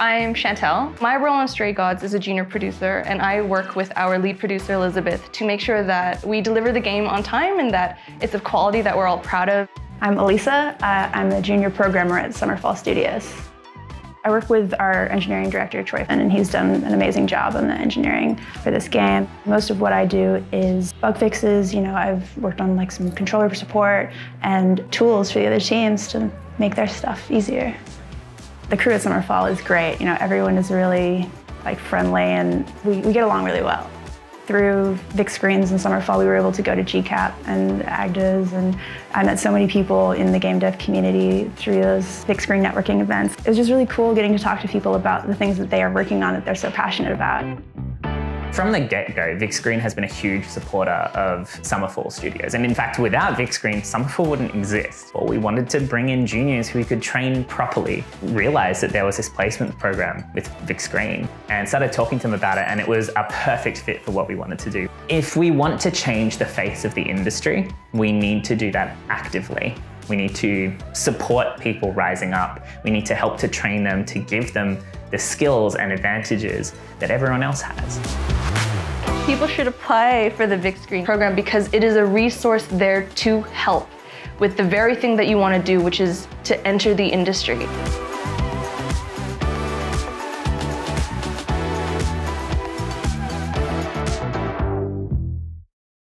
I'm Chantel. My role on Stray Gods is a junior producer, and I work with our lead producer, Elizabeth, to make sure that we deliver the game on time and that it's of quality that we're all proud of. I'm Elisa. Uh, I'm a junior programmer at Summerfall Studios. I work with our engineering director, Troy Finn, and he's done an amazing job on the engineering for this game. Most of what I do is bug fixes. You know, I've worked on like some controller support and tools for the other teams to make their stuff easier. The crew at Summerfall is great. You know, everyone is really like friendly and we, we get along really well. Through VicScreens and Summerfall, we were able to go to GCAP and AGDAs, and I met so many people in the game dev community through those VicScreen networking events. It was just really cool getting to talk to people about the things that they are working on that they're so passionate about. From the get-go, VicScreen has been a huge supporter of Summerfall Studios. And in fact, without VicScreen, Summerfall wouldn't exist. Well, we wanted to bring in juniors who we could train properly, realized that there was this placement program with VicScreen, and started talking to them about it, and it was a perfect fit for what we wanted to do. If we want to change the face of the industry, we need to do that actively. We need to support people rising up. We need to help to train them, to give them the skills and advantages that everyone else has. People should apply for the VicScreen program because it is a resource there to help with the very thing that you want to do, which is to enter the industry.